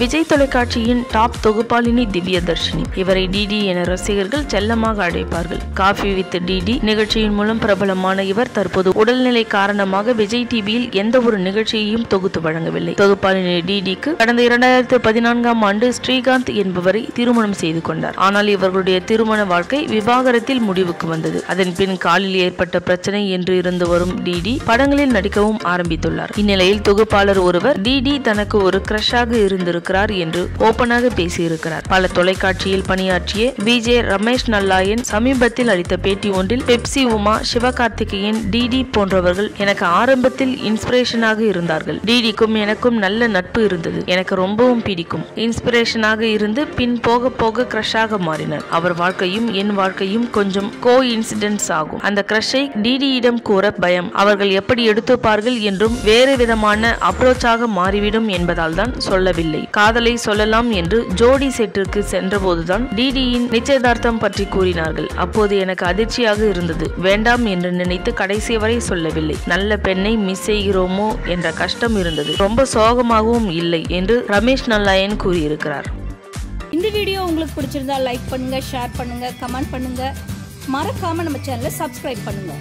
விஜய் தொலைக்காட்சியின் டாப் தொகுப்பாளினி திவ்யதர்ஷினி. இவரை டிடி என ரசிகர்கள் செல்லமாக அழைப்பார்கள். காஃபி வித் டிடி நிகழ்ச்சியின் மூலம் பிரபலமான இவர் தற்போது உடல்நிலை காரணமாக விஜய் டிவியில் எந்த ஒரு நிகழ்ச்சியையும் தொகுத்து வழங்கவில்லை. தொகுப்பாளினி டிடிக்கு கடந்த இரண்டாயிரத்து பதினான்காம் ஆண்டு ஸ்ரீகாந்த் என்பவரை திருமணம் செய்து கொண்டார். ஆனால் இவர்களுடைய திருமண வாழ்க்கை விவாகரத்தில் முடிவுக்கு வந்தது. அதன் பின் காலில் ஏற்பட்ட பிரச்சனை என்று இருந்து வரும் டிடி படங்களில் நடிக்கவும் ஆரம்பித்துள்ளார். இந்நிலையில் தொகுப்பாளர் ஒருவர் டிடி தனக்கு ஒரு கிரஷாக இருக்கிறார் என்று ஓபனாக பேசியிருக்கிறார். பல தொலைக்காட்சியில் பணியாற்றிய விஜே ரமேஷ் நல்லாயன் சமீபத்தில் அளித்த பேட்டி ஒன்றில் பெப்சி உமா சிவகார்த்திகேயன் டிடி போன்றவர்கள் எனக்கு ஆரம்பத்தில் இன்ஸ்பிரேஷனாக இருந்தார்கள். டிடிக்கும் எனக்கும் நல்ல நட்பு இருந்தது. எனக்கு ரொம்பவும் பிடிக்கும். இன்ஸ்பிரேஷனாக இருந்து பின் போக போக கிரஷாக மாறினர். அவர் வாழ்க்கையும் என் வாழ்க்கையும் கொஞ்சம் கோ இன்சிடென்ட்ஸ் ஆகும். அந்த கிரஷை டிடியிடம் கூற பயம். அவர்கள் எப்படி எடுத்துப்பார்கள் என்றும் வேறு விதமான அப்ரோச்சாக மாறிவிடும் என்பதால் தான் சொல்லவில்லை. காதலை சொல்லலாம் என்று ஜோடி செட்டிற்கு சென்றபோதுதான் டிடியின் நிச்சயதார்த்தம் பற்றி கூறினார்கள். அப்போது எனக்கு அதிர்ச்சியாக இருந்தது. வேண்டாம் என்று நினைத்து கடைசி வரை சொல்லவில்லை. நல்ல பெண்ணை மிஸ் செய்கிறோமோ என்ற கஷ்டம் இருந்தது. ரொம்ப சோகமாகவும் இல்லை என்று ரமேஷ் நல்லாயன் கூறியிருக்கிறார். இந்த வீடியோ உங்களுக்கு பிடிச்சிருந்தா லைக் பண்ணுங்க ஷேர் பண்ணுங்க கமெண்ட் பண்ணுங்க. மறக்காம நம்ம சேனலை சப்ஸ்கிரைப் பண்ணுங்க.